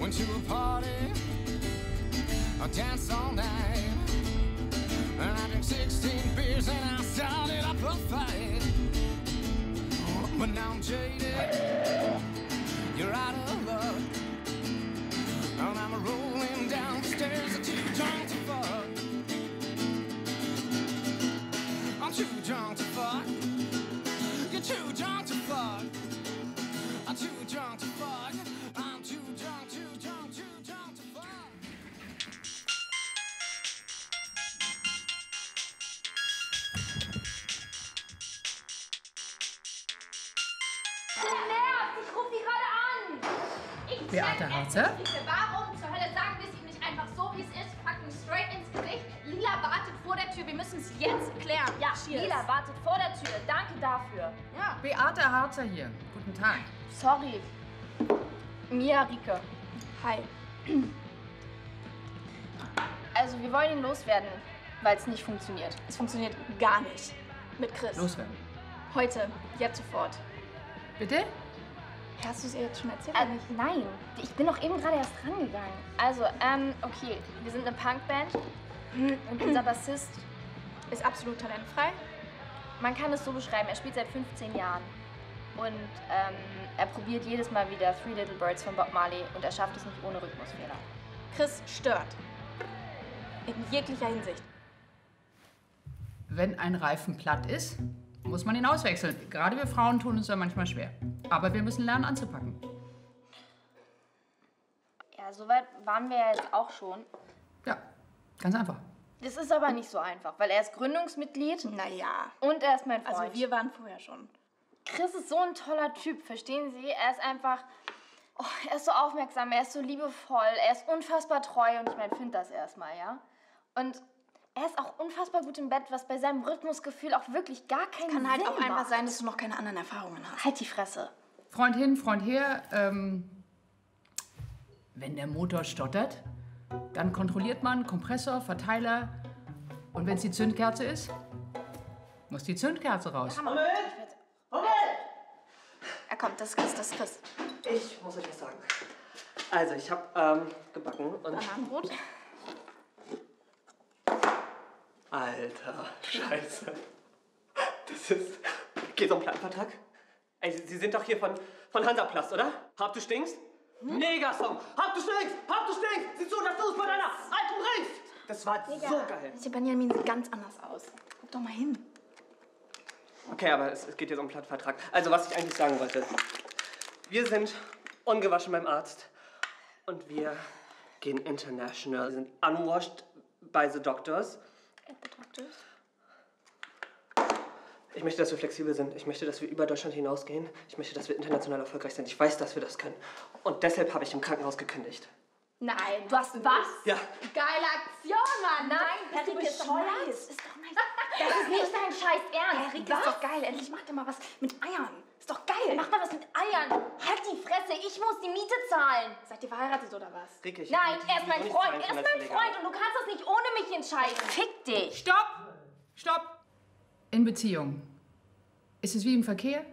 Went to a party, I danced all night. And I drank 16 beers and I started up a fight. But now I'm jaded, you're out of luck. And I'm rolling down too drunk to fuck. You're too drunk to fuck. I'm too drunk to fuck. I'm too drunk, too drunk, too drunk to fuck. nervt! Ich rufe die gerade an! Ich Beate Harzer? Warum zur Hölle sagen wir es ihm nicht einfach so, wie es ist? Fucking straight ins Gesicht. Lila wartet vor der Tür. Wir müssen es jetzt klären. Ja, Lila wartet vor der Tür. Danke dafür. Ja. Beate Harzer hier. Guten Tag. Sorry. Mia Rike. Hi. Also, wir wollen ihn loswerden, weil es nicht funktioniert. Es funktioniert gar nicht. Mit Chris. Loswerden. Heute. Jetzt sofort. Bitte? Hast du es ihr jetzt schon erzählt? Äh, nein, ich bin doch eben gerade erst rangegangen. Also, ähm, okay, wir sind eine Punkband und unser Bassist ist absolut talentfrei. Man kann es so beschreiben, er spielt seit 15 Jahren und ähm, er probiert jedes Mal wieder Three Little Birds von Bob Marley und er schafft es nicht ohne Rhythmusfehler. Chris stört. In jeglicher Hinsicht. Wenn ein Reifen platt ist, muss man ihn auswechseln. Gerade wir Frauen tun es ja manchmal schwer. Aber wir müssen lernen anzupacken. Ja, soweit waren wir ja jetzt auch schon. Ganz einfach. Das ist aber nicht so einfach, weil er ist Gründungsmitglied. Naja. Und er ist mein Freund. Also wir waren vorher schon. Chris ist so ein toller Typ, verstehen Sie? Er ist einfach. Oh, er ist so aufmerksam, er ist so liebevoll, er ist unfassbar treu und ich meine, find das erstmal, ja? Und er ist auch unfassbar gut im Bett, was bei seinem Rhythmusgefühl auch wirklich gar keinen Kann halt Sinn auch einfach macht. sein, dass du noch keine anderen Erfahrungen hast. Halt die Fresse. Freund hin, Freund her. Ähm, wenn der Motor stottert, dann kontrolliert man Kompressor, Verteiler. Und wenn es die Zündkerze ist, muss die Zündkerze raus. Er kommt, das ist Chris, das ist Chris. Ich muss euch was sagen. Also, ich habe ähm, gebacken und. Bananenbrot. Alter, Scheiße. Das ist. Geht so ein Plattenvertrag? Ey, Sie- Sie sind doch hier von, von Hansaplast, oder? Hab du stinkst? Mega-Song! Hab du stinkst! Hab du stinkst! Sieh zu, dass du es bei deiner Alten bringst! Das war so geil. Der Benjamin sieht ganz anders aus. Guck doch mal hin. Okay, aber es, es geht jetzt um Plattenvertrag. Also, was ich eigentlich sagen wollte. Wir sind ungewaschen beim Arzt und wir gehen international. Wir sind unwashed by the doctors. Ich möchte, dass wir flexibel sind. Ich möchte, dass wir über Deutschland hinausgehen. Ich möchte, dass wir international erfolgreich sind. Ich weiß, dass wir das können. Und deshalb habe ich im Krankenhaus gekündigt. Nein, du hast was? Ja. Geile Aktion, Mann! Nein, Rieke, ist doch nice. Ist doch nice. Das ist nicht dein scheiß Ernst. Rieke ist doch geil. Endlich macht er mal was mit Eiern. Ist doch geil. Mach mal was mit Eiern. Halt die Fresse, ich muss die Miete zahlen. Seid ihr verheiratet oder was? Rieke, ich Nein, er ist mein Freund. Er ist mein Freund und du kannst das nicht ohne mich entscheiden. Fick dich. Stopp! Stopp! In Beziehung ist es wie im Verkehr.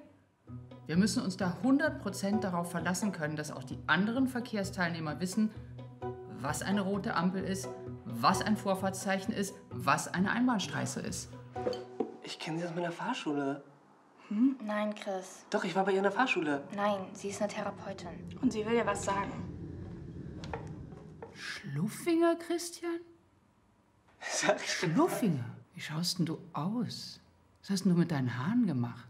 Wir müssen uns da 100% darauf verlassen können, dass auch die anderen Verkehrsteilnehmer wissen, was eine rote Ampel ist, was ein Vorfahrtszeichen ist, was eine Einbahnstraße ist. Ich kenne sie aus meiner Fahrschule. Nein, Chris. Doch, ich war bei ihr in der Fahrschule. Nein, sie ist eine Therapeutin. Und sie will dir was sagen. Schluffinger, Christian? Sag ich? Schluffinger? Wie schaust denn du aus? Was hast denn du mit deinen Haaren gemacht?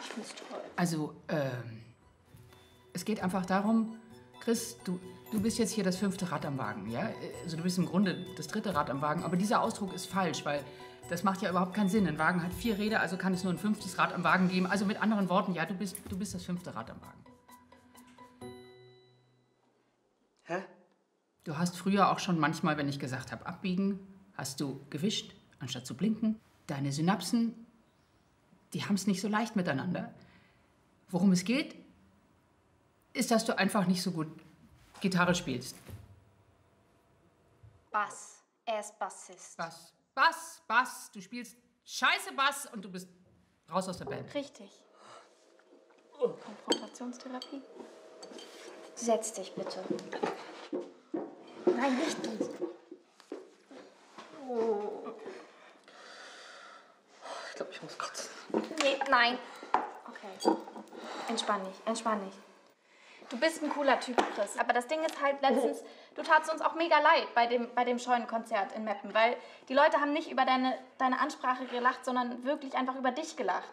Ich find's toll. Also, ähm, es geht einfach darum, Chris, du, du bist jetzt hier das fünfte Rad am Wagen, ja? Also du bist im Grunde das dritte Rad am Wagen, aber dieser Ausdruck ist falsch, weil das macht ja überhaupt keinen Sinn. Ein Wagen hat vier Räder, also kann es nur ein fünftes Rad am Wagen geben. Also mit anderen Worten, ja, du bist, du bist das fünfte Rad am Wagen. Hä? Du hast früher auch schon manchmal, wenn ich gesagt habe, abbiegen, hast du gewischt, anstatt zu blinken. Deine Synapsen, die haben es nicht so leicht miteinander. Worum es geht, ist, dass du einfach nicht so gut Gitarre spielst. Bass. Er ist Bassist. Bass. Bass, Bass. Du spielst scheiße Bass und du bist raus aus der Band. Richtig. Konfrontationstherapie. Setz dich bitte. Nein, nicht du. Ich glaube, ich muss kotzen. Nee, nein. Okay. Entspann dich, entspann dich. Du bist ein cooler Typ, Chris. Aber das Ding ist halt letztens, du tatst uns auch mega leid bei dem, bei dem Scheunenkonzert in Meppen, weil die Leute haben nicht über deine, deine Ansprache gelacht, sondern wirklich einfach über dich gelacht.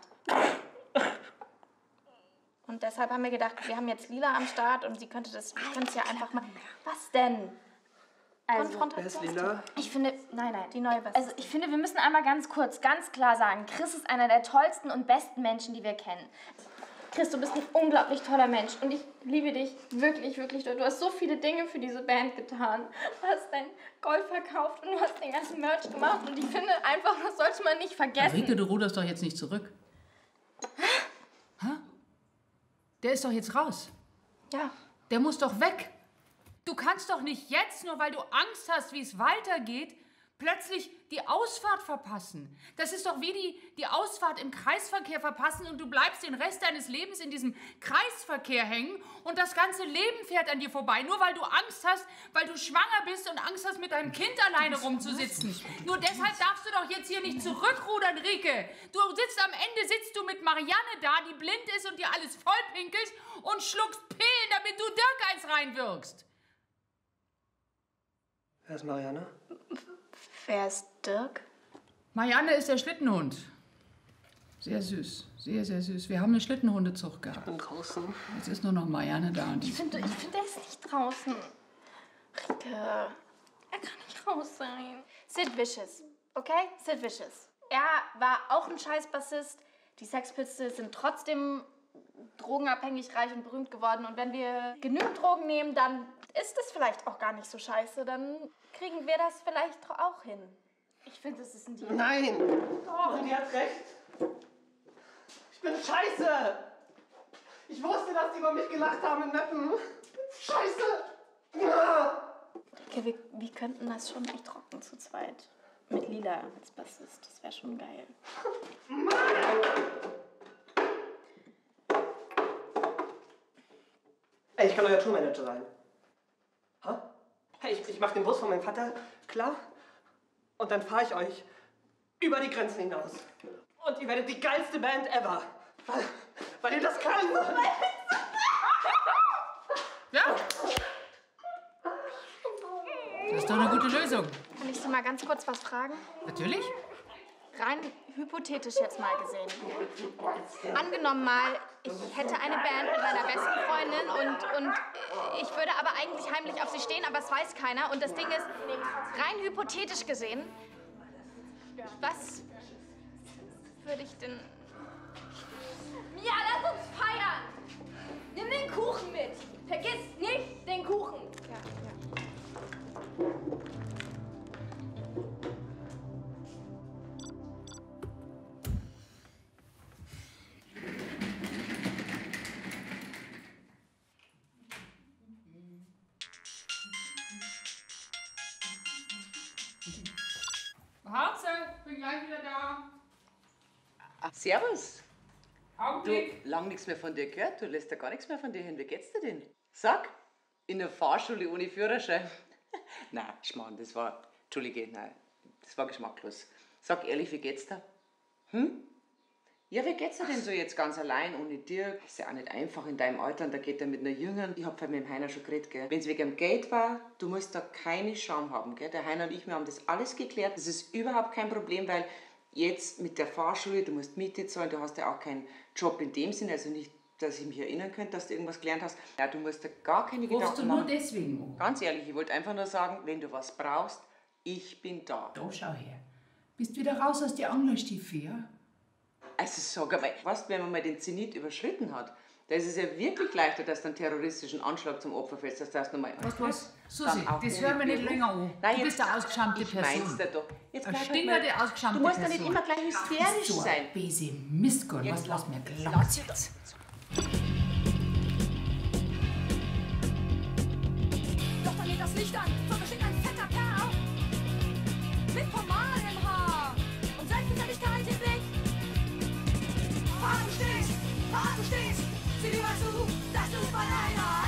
Und deshalb haben wir gedacht, wir haben jetzt Lila am Start und sie könnte das, könnte es ja einfach mal. Was denn? Also, Lila? Ich finde, nein, nein, die neue Bassistin. also ich finde, wir müssen einmal ganz kurz, ganz klar sagen, Chris ist einer der tollsten und besten Menschen, die wir kennen. Chris, du bist ein unglaublich toller Mensch und ich liebe dich wirklich, wirklich. Du hast so viele Dinge für diese Band getan. Du hast dein Gold verkauft und du hast den ganzen Merch gemacht und ich finde einfach, das sollte man nicht vergessen. Rike, du ruderst doch jetzt nicht zurück. Hä? Der ist doch jetzt raus. Ja, Der muss doch weg. Du kannst doch nicht jetzt, nur weil du Angst hast, wie es weitergeht, plötzlich die Ausfahrt verpassen. Das ist doch wie die, die Ausfahrt im Kreisverkehr verpassen und du bleibst den Rest deines Lebens in diesem Kreisverkehr hängen und das ganze Leben fährt an dir vorbei, nur weil du Angst hast, weil du schwanger bist und Angst hast, mit deinem Kind alleine rumzusitzen. Nur deshalb darfst du doch jetzt hier nicht zurückrudern, Rike. Du sitzt am Ende, sitzt du mit Marianne da, die blind ist und dir alles vollpinkelt und schluckst Pillen, damit du Dirk eins reinwirkst. Wer ist Marianne? wer ist Dirk? Marianne ist der Schlittenhund. Sehr süß, sehr, sehr süß. Wir haben eine Schlittenhundezucht gehabt. bin draußen. Jetzt ist nur noch Marianne da und Ich finde, ich finde, er ist nicht draußen. Rike, er kann nicht raus sein. Sid Vicious, okay? Sid Vicious. Er war auch ein scheiß Bassist. Die Sex Pistols sind trotzdem drogenabhängig, reich und berühmt geworden. Und wenn wir genügend Drogen nehmen, dann ist es vielleicht auch gar nicht so scheiße. Dann kriegen wir das vielleicht auch hin. Ich finde, es ist ein Deal. Nein! Doch, die hat recht. Ich bin scheiße! Ich wusste, dass die über mich gelacht haben in Meppen. Scheiße! Ah! Okay, wir, wir könnten das schon echt rocken zu zweit. Mit Lila als Bassist. Das wäre schon geil. Ey, ich kann euer Tourmanager sein. Ha? Hey, ich, ich mach den Bus von meinem Vater klar und dann fahre ich euch über die Grenzen hinaus. Und ihr werdet die geilste Band ever. Weil, weil ihr das könnt. Ja? Das ist doch eine gute Lösung. Kann ich Sie mal ganz kurz was fragen? Natürlich. Rein hypothetisch jetzt mal gesehen. Angenommen mal, ich hätte eine Band mit meiner besten Freundin und, und ich würde aber eigentlich heimlich auf sie stehen, aber es weiß keiner. Und das Ding ist, rein hypothetisch gesehen, was würde ich denn... Ja, lass uns feiern! Nimm den Kuchen mit! Vergiss nicht den Kuchen! Ja, ja. Gleich wieder da. Ah, servus. Du, Augenblick. lang nichts mehr von dir gehört. Du lässt ja gar nichts mehr von dir hin. Wie geht's dir denn? Sag, in der Fahrschule ohne Führerschein. nein, Schmarrn, das war, Entschuldige, nein, das war geschmacklos. Sag ehrlich, wie geht's dir? Hm? Ja, wie geht's dir denn so jetzt ganz allein, ohne dir? Ist ja auch nicht einfach in deinem Alter und da geht er mit einer Jüngeren. Ich hab vorhin mit dem Heiner schon geredet, gell. Wenn's wegen dem Geld war, du musst da keine Scham haben, gell. Der Heiner und ich, wir haben das alles geklärt. Das ist überhaupt kein Problem, weil jetzt mit der Fahrschule, du musst Miete zahlen, du hast ja auch keinen Job in dem Sinn, also nicht, dass ich mich erinnern könnte, dass du irgendwas gelernt hast. Ja, du musst dir gar keine Rufst du Gedanken nur machen. deswegen? Ganz ehrlich, ich wollte einfach nur sagen, wenn du was brauchst, ich bin da. Oh, schau her. Bist wieder raus aus der Anglerstiefel, ja? Also sag einmal, weißt, wenn man mal den Zenit überschritten hat, da ist es ja wirklich leichter, dass du einen terroristischen Anschlag zum Opfer fällst, als dass du mal... Was, was? Susi, das hören wir nicht länger an. Nein, du bist eine ausgeschammte Ich Person. mein's dir doch. Jetzt Eine halt stinkende, ausgeschammte Du musst ja nicht Person. immer gleich hysterisch so sein. ein Bese Mistgott, was lass mir sie jetzt. Doch dann geht das Licht an, Se viva azul, dá chuva na ilha.